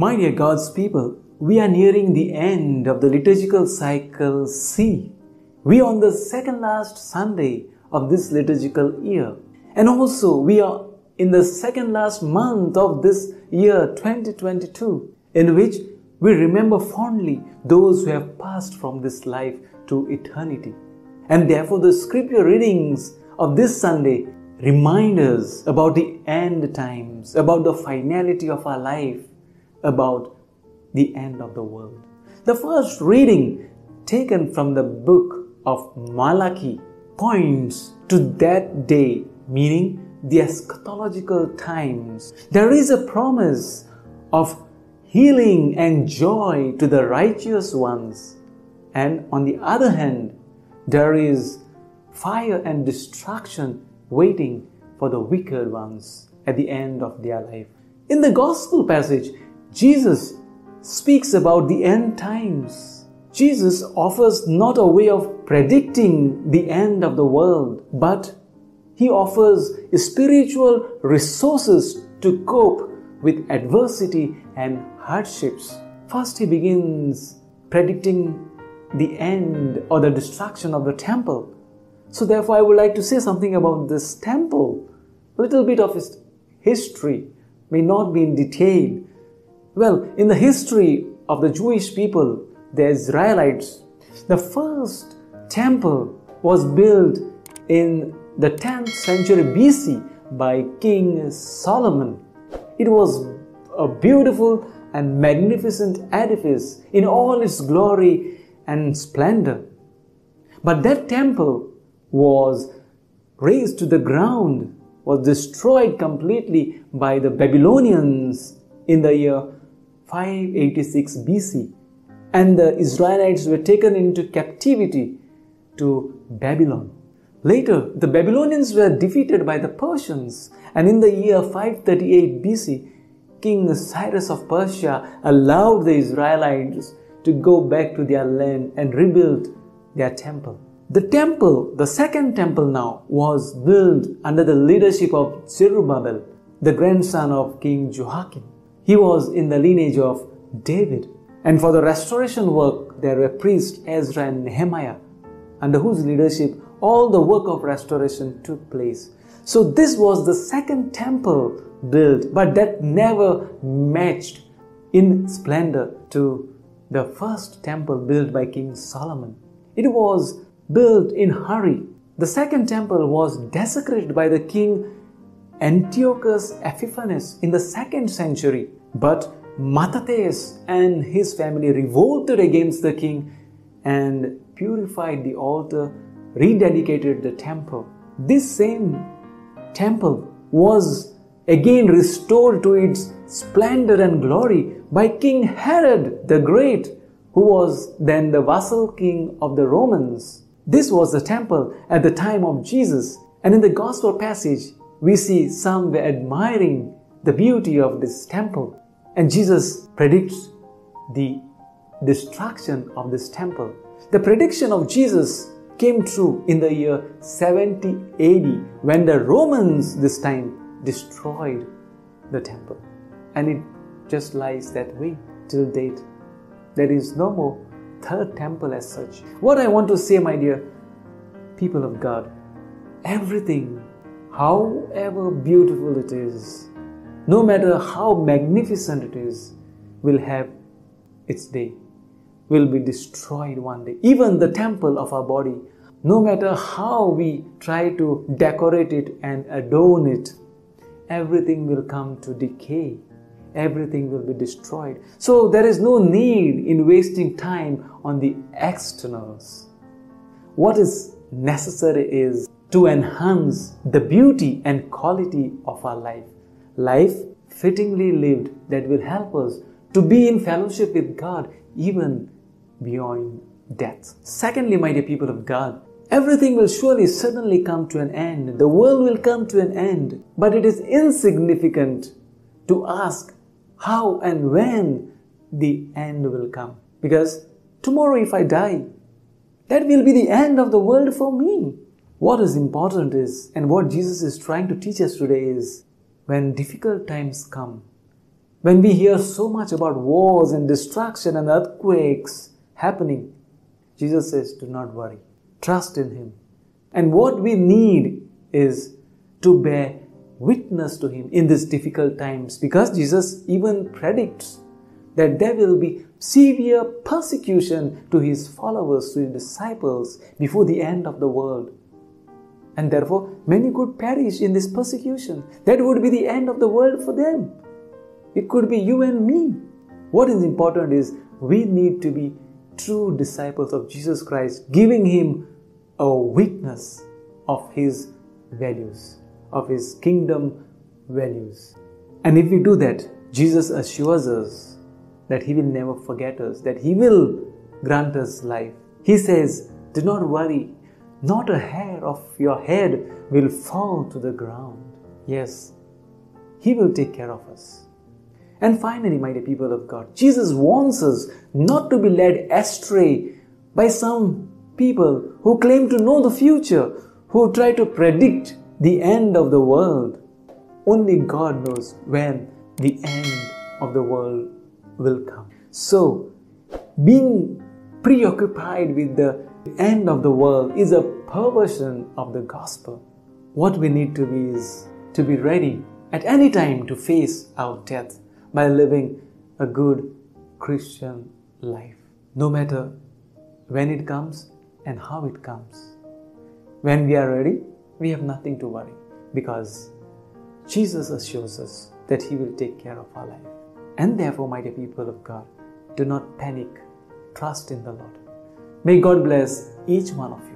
My dear God's people, we are nearing the end of the liturgical cycle C. We are on the second last Sunday of this liturgical year. And also, we are in the second last month of this year 2022, in which we remember fondly those who have passed from this life to eternity. And therefore, the scripture readings of this Sunday remind us about the end times, about the finality of our life, about the end of the world. The first reading taken from the book of Malachi points to that day, meaning the eschatological times. There is a promise of healing and joy to the righteous ones. And on the other hand, there is fire and destruction waiting for the wicked ones at the end of their life. In the gospel passage, Jesus speaks about the end times. Jesus offers not a way of predicting the end of the world, but he offers spiritual resources to cope with adversity and hardships. First, he begins predicting the end or the destruction of the temple. So, therefore, I would like to say something about this temple. A little bit of its history may not be in detail, well, in the history of the Jewish people, the Israelites, the first temple was built in the 10th century BC by King Solomon. It was a beautiful and magnificent edifice in all its glory and splendor. But that temple was razed to the ground, was destroyed completely by the Babylonians in the year 586 BC, and the Israelites were taken into captivity to Babylon. Later, the Babylonians were defeated by the Persians, and in the year 538 BC, King Cyrus of Persia allowed the Israelites to go back to their land and rebuild their temple. The temple, the second temple now, was built under the leadership of Zerubbabel, the grandson of King Joachim. He was in the lineage of David. And for the restoration work, there were priests Ezra and Nehemiah, under whose leadership all the work of restoration took place. So, this was the second temple built, but that never matched in splendor to the first temple built by King Solomon. It was built in hurry. The second temple was desecrated by the king Antiochus Epiphanes in the second century. But Mattathias and his family revolted against the king and purified the altar, rededicated the temple. This same temple was again restored to its splendor and glory by King Herod the Great, who was then the vassal king of the Romans. This was the temple at the time of Jesus, and in the gospel passage, we see some were admiring the beauty of this temple. And Jesus predicts the destruction of this temple. The prediction of Jesus came true in the year 70 AD when the Romans this time destroyed the temple. And it just lies that way till date. There is no more third temple as such. What I want to say, my dear people of God, everything, however beautiful it is, no matter how magnificent it is, will have its day, will be destroyed one day. Even the temple of our body, no matter how we try to decorate it and adorn it, everything will come to decay. Everything will be destroyed. So there is no need in wasting time on the externals. What is necessary is to enhance the beauty and quality of our life life fittingly lived that will help us to be in fellowship with God even beyond death. Secondly, my dear people of God, everything will surely suddenly come to an end. The world will come to an end, but it is insignificant to ask how and when the end will come. Because tomorrow, if I die, that will be the end of the world for me. What is important is, and what Jesus is trying to teach us today is, when difficult times come, When we hear so much about wars and destruction and earthquakes happening, Jesus says, Do not worry. Trust in Him. And what we need is to bear witness to Him in these difficult times because Jesus even predicts that there will be severe persecution to His followers, to His disciples before the end of the world. And therefore, many could perish in this persecution. That would be the end of the world for them. It could be you and me. What is important is we need to be true disciples of Jesus Christ, giving Him a witness of His values, of His kingdom values. And if we do that, Jesus assures us that He will never forget us, that He will grant us life. He says, Do not worry, not a hair of your head will fall to the ground. Yes, He will take care of us. And finally, my dear people of God, Jesus wants us not to be led astray by some people who claim to know the future, who try to predict the end of the world. Only God knows when the end of the world will come. So, being preoccupied with the end of the world is a perversion of the gospel. What we need to be is to be ready at any time to face our death by living a good Christian life, no matter when it comes and how it comes. When we are ready, we have nothing to worry because Jesus assures us that He will take care of our life. And therefore, dear people of God, do not panic, trust in the Lord. May God bless each one of you